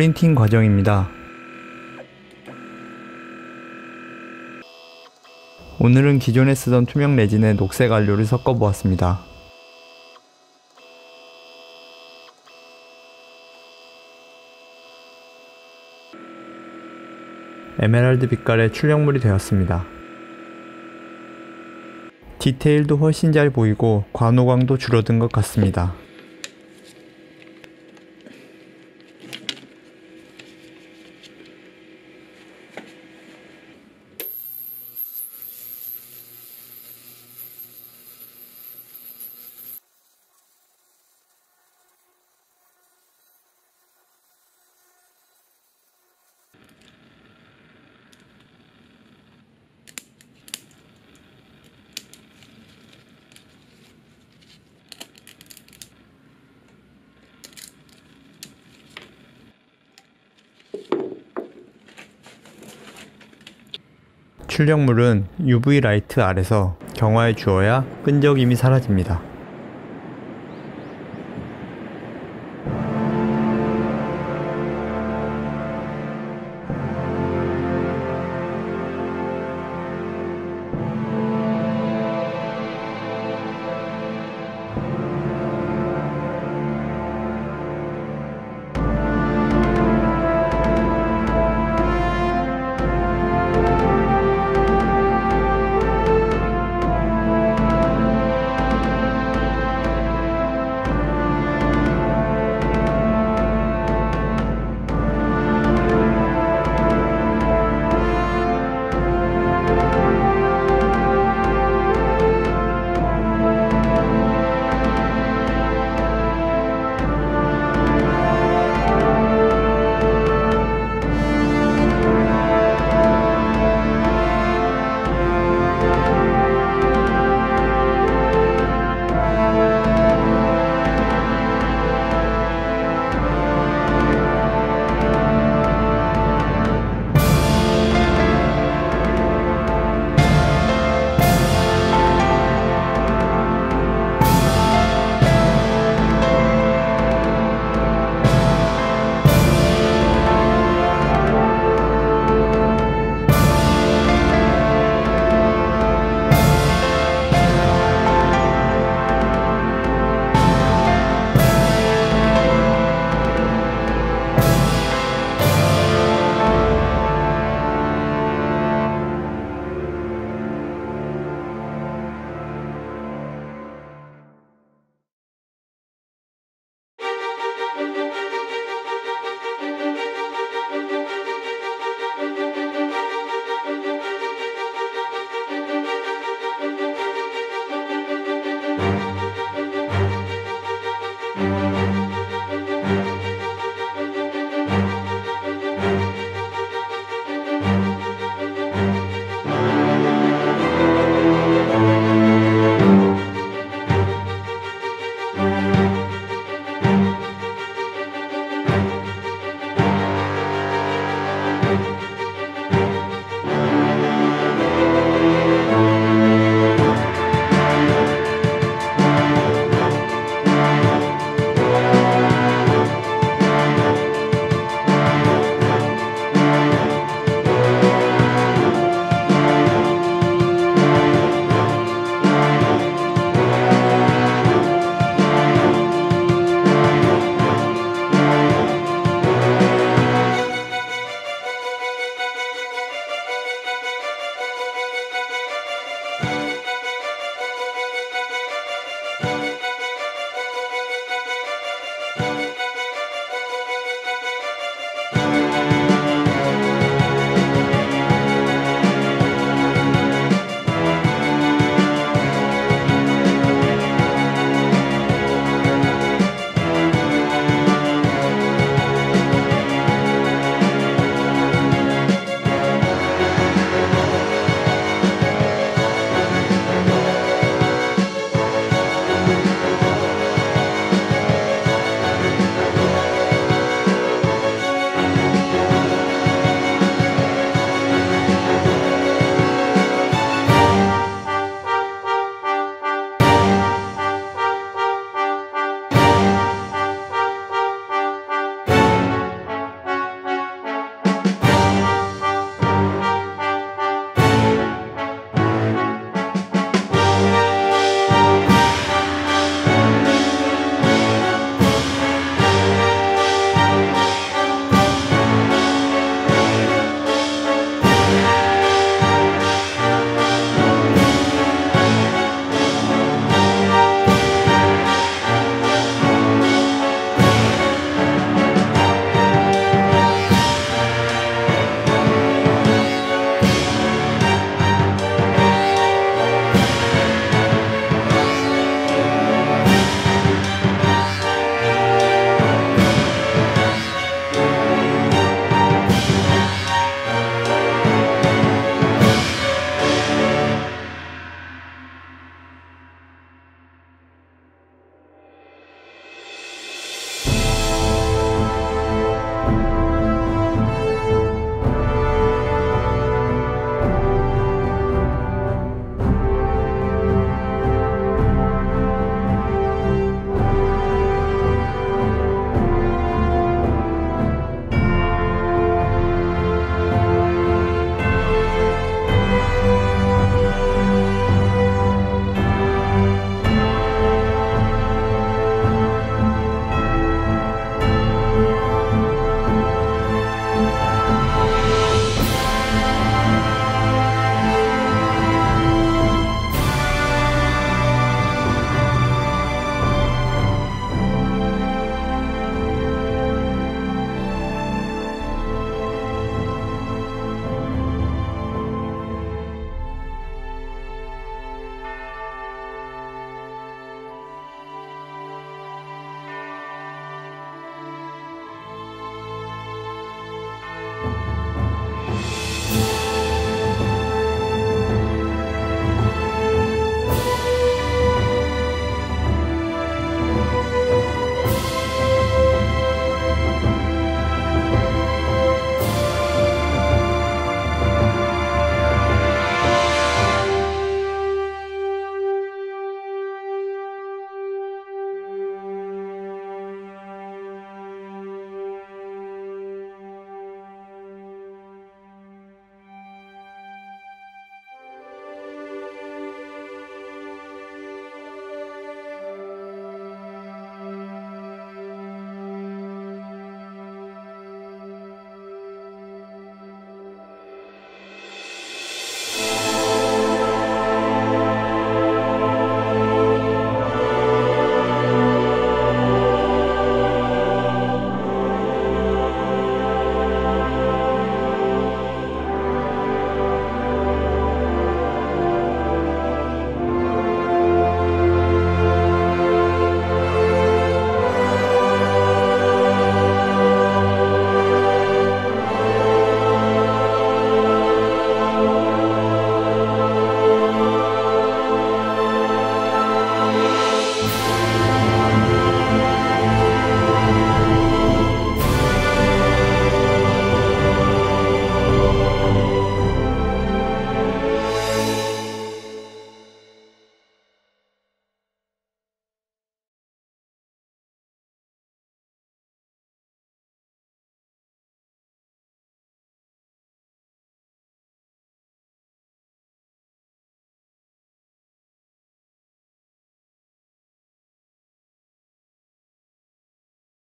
프린팅 과정입니다. 오늘은 기존에 쓰던 투명 레진에 녹색 안료를 섞어 보았습니다. 에메랄드 빛깔의 출력물이 되었습니다. 디테일도 훨씬 잘 보이고 관호광도 줄어든 것 같습니다. 출력물은 UV 라이트 아래서 경화해 주어야 끈적임이 사라집니다.